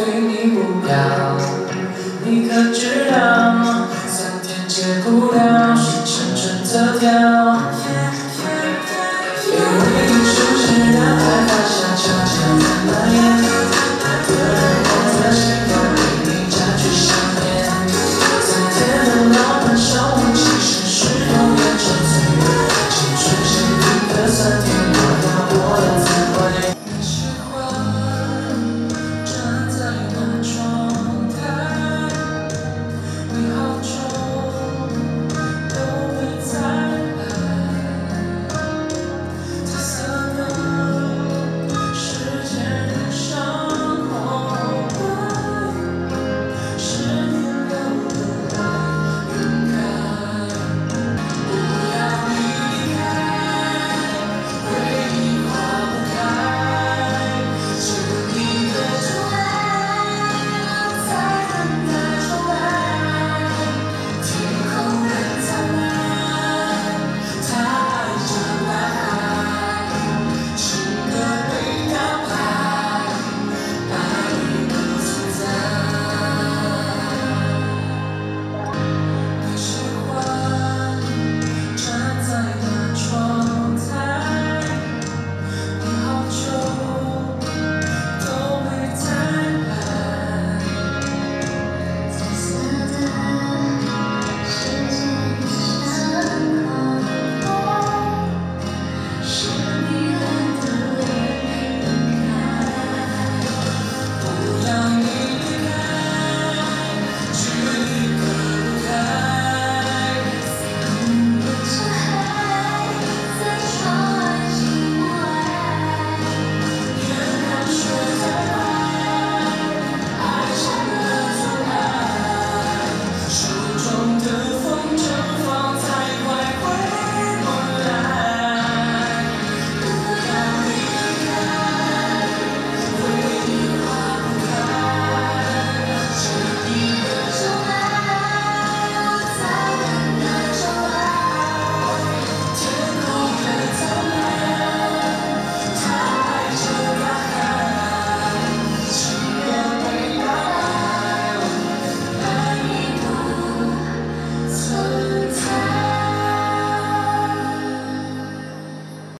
对你不要。你可知道，酸甜戒不了，